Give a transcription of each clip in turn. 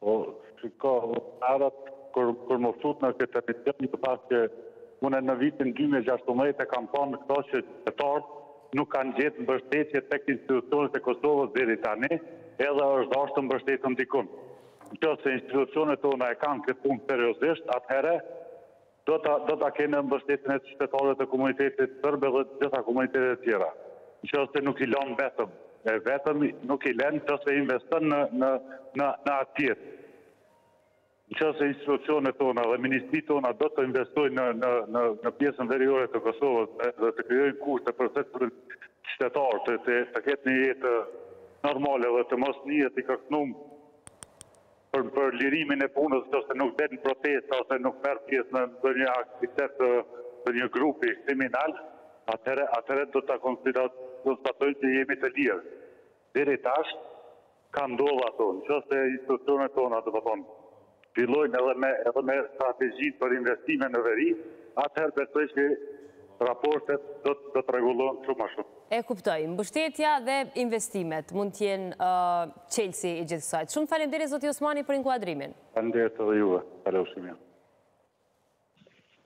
Po shiko o arab kur kur më fute në këtë emision ju thashë që unë në vitin dy mijë e gjashtëmbëdhjetë e kam thanë këto që qytetarët nuk kanë gjetë mbështetje tek institucionet e Kosovës deri tani edhe është dashtë të mbështeten dikund në qoftë se institucionet tona e kanë kët punë seriozisht atëherë Do ta do ta kenë mbështetjen e qytetarëve të komunitetit serb edhe të gjitha komunitetet tjera. Në qoftë se nuk i lanë vetëm, e vetëm nuk i lenë qoftë se investon në në në atje. Në qoftë se institucionet tona dhe ministritë tona do të investojnë në në në në pjesën veriore të Kosovës dhe dhe të krijojnë kushte për secilin qytetar të të të ketë një jetë normale dhe të mos ndihet i kërcënum. për për lirimin e punës nëse nuk del në protestë ose nuk merr pjesë në ndonjë aktivitet të ndonjë grupi kriminal, atëherë atëherë do ta konstatojmë që jemi të lirë. Deri tash ka ndodhë ato. Në qoftë se institucionet tona, domethënë, fillojnë edhe me edhe me strategjinë për investime në veri, atëherë besoj që raportet do të do të rregullohen shumë më shumë. E kuptoj. Mbështetja dhe investimet mund të jenë çelësi i gjithë kësaj. Shumë faleminderit zoti Osmani për inkuadrimin. Faleminderit edhe juve, kalofshi mirë.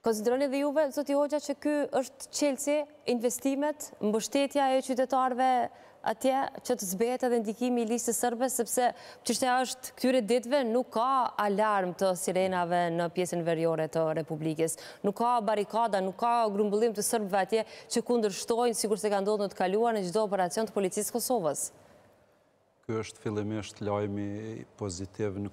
Konsideroni dhe juve, zoti Hoxha, që ky është çelësi, investimet, mbështetja e qytetarëve atje, që të zbehet edhe ndikimi i Listës Serbe, sepse çështja është këtyre ditve nuk ka alarm të sirenave në pjesën veriore të Republikës. Nuk ka barikada, nuk ka grumbullim të serbëve atje që kundërshtojnë, sikurse ka ndodhë në të kaluarën në çdo operacion të Policisë së Kosovës. Ky është fillimisht lajmi pozitiv në